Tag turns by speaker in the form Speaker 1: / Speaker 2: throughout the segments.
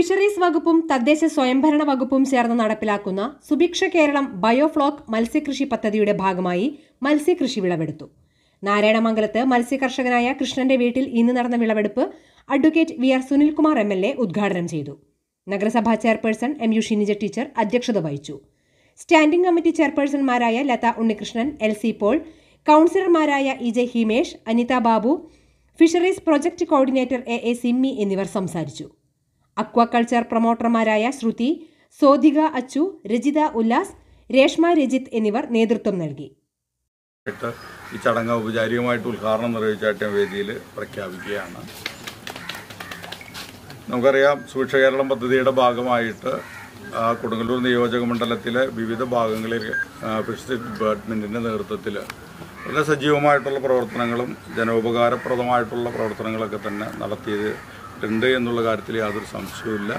Speaker 1: Fisheries വകുപ്പും തദ്ദേശ സ്വയംഭരണ വകുപ്പും ചേർന്ന് നടപ്പിലാക്കുന്ന സുഭിക്ഷ കേരളം ബയോഫ്ലോക്ക് മത്സ്യകൃഷി പദ്ധതിയുടെ ഭാഗമായി മത്സ്യകൃഷി വിളവെടുത്തു. നാരായണമംഗലത്ത് മത്സ്യകർഷകനായ കൃഷ്ണന്റെ വീട്ടിൽ ഇന്ന് നടന്ന വിളവെടുപ്പ് advocate V R Sunilkumar M L A ഉദ്ഘാടനം ചെയ്തു. നഗരസഭാ chairperson M U Shinija teacher അധ്യക്ഷത വഹിച്ചു. Standing committee ചെയർപേഴ്സൺമാരായ Latha Unnikrishnan L C Paul കൗൺസിലർമാരായ E J Himesh Anitha Babu fisheries project coordinator A A Simmi എന്നിവർ സംസാരിച്ചു. അക്വാകൾച്ചർ പ്രൊമോട്ടർമാരായ ശ്രുതി സോധിക അച്ചു രജിത ഉല്ലാസ് രേഷ്മ രജിത്ത് എന്നിവർ നേതൃത്വം നൽകി.
Speaker 2: ഈ ചടങ്ങ് ഔപചാരികമായിട്ട് ഉദ്ഘാടനം നിർവഹിച്ചായിട്ട് വേദിയിൽ പ്രഖ്യാപിക്കുകയാണ്. നമുക്കറിയാം സുഭിക്ഷ കേരളം പദ്ധതിയുടെ ഭാഗമായിട്ട് കൊടുങ്ങല്ലൂർ നിയോജക മണ്ഡലത്തിലെ വിവിധ ഭാഗങ്ങളിൽ ഫിഷറീസ് ഡിപ്പാർട്ട്മെന്റിന്റെ നേതൃത്വത്തിൽ വളരെ സജീവമായിട്ടുള്ള പ്രവർത്തനങ്ങളും ജനോപകാരപ്രദമായിട്ടുള്ള പ്രവർത്തനങ്ങളൊക്കെ തന്നെ നടത്തിയിട്ടുണ്ട് എന്നുള്ള കാര്യത്തിൽ യാതൊരു സംശയവുമില്ല.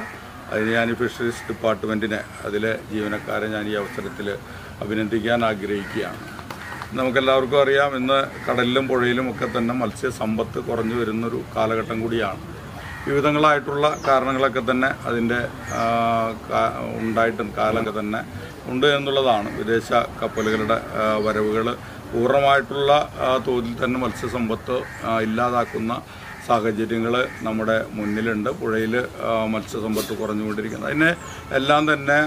Speaker 2: അതിന് ഞാൻ ഫിഷറീസ് ഡിപ്പാർട്ട്മെന്റിനെ അതിലെ ജീവനക്കാരെ ഞാൻ ഈ അവസരത്തിൽ അഭിനന്ദിക്കാൻ ആഗ്രഹിക്കുകയാണ്. നമുക്കെല്ലാവർക്കും അറിയാം ഇന്ന് കടലിലും പുഴയിലും ഒക്കെ തന്നെ മത്സ്യസമ്പത്ത് കുറഞ്ഞു വരുന്നൊരു കാലഘട്ടം കൂടിയാണ്. വിവിധങ്ങളായിട്ടുള്ള കാരണങ്ങളൊക്കെ തന്നെ അതിന്റെ ഉണ്ടായിട്ടും കാലമൊക്കെ തന്നെ ഉണ്ട് എന്നുള്ളതാണ്. വിദേശ കപ്പലുകളുടെ വരവുകൾ പൂർണമായിട്ടുള്ള തോതിൽ തന്നെ മത്സ്യസമ്പത്ത് ഇല്ലാതാക്കുന്ന സാഹചര്യങ്ങൾ നമ്മുടെ മുന്നിലുണ്ട്. പുഴയിൽ മത്സ്യസമ്പത്ത് കുറഞ്ഞുകൊണ്ടിരിക്കുന്നത് അതിനെ എല്ലാം തന്നെ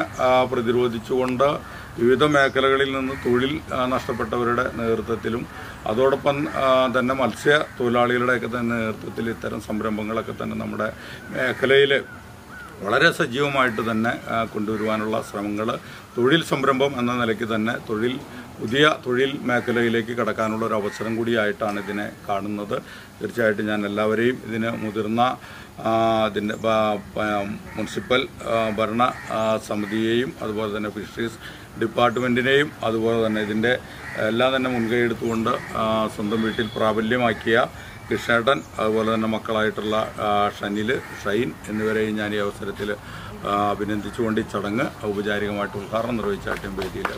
Speaker 2: പ്രതിരോധിച്ചുകൊണ്ട് വിവിധ മേഖലകളിൽ നിന്ന് തൊഴിൽ നഷ്ടപ്പെട്ടവരുടെ നേതൃത്വത്തിലും അതോടൊപ്പം തന്നെ മത്സ്യ തൊഴിലാളികളുടെയൊക്കെ തന്നെ നേതൃത്വത്തിൽ ഇത്തരം സംരംഭങ്ങളൊക്കെ തന്നെ നമ്മുടെ മേഖലയിൽ വളരെ സജീവമായിട്ട് തന്നെ കൊണ്ടുവരുവാനുള്ള ശ്രമങ്ങൾ തൊഴിൽ സംരംഭം എന്ന നിലയ്ക്ക് തന്നെ തൊഴിൽ പുതിയ തൊഴിൽ മേഖലയിലേക്ക് കടക്കാനുള്ള ഒരു അവസരം കൂടിയായിട്ടാണ് ഇതിനെ കാണുന്നത്. തീർച്ചയായിട്ടും ഞാൻ എല്ലാവരെയും ഇതിന് മുതിർന്ന ഇതിന്റെ മുനിസിപ്പൽ ഭരണ സമിതിയെയും അതുപോലെ തന്നെ ഫിഷറീസ് ഡിപ്പാർട്ട്മെന്റിനെയും അതുപോലെ തന്നെ ഇതിന്റെ എല്ലാം തന്നെ മുൻകൈ എടുത്തുകൊണ്ട് സ്വന്തം വീട്ടിൽ പ്രാബല്യമാക്കിയ കൃഷ്ണേട്ടൻ അതുപോലെ തന്നെ മക്കളായിട്ടുള്ള ഷനിൽ ഷൈൻ എന്നിവരെയും ഞാൻ ഈ അവസരത്തിൽ അഭിനന്ദിച്ചുകൊണ്ട് ഈ ചടങ്ങ് ഔപചാരികമായിട്ട് ഉദ്ഘാടനം നിർവഹിച്ചായിട്ടും വേദിയിൽ